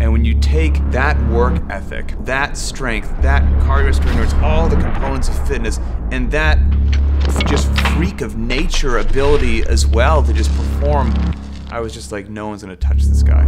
And when you take that work ethic, that strength, that cardio endurance, all the components of fitness, and that just freak of nature ability as well to just perform, I was just like, no one's gonna touch this guy.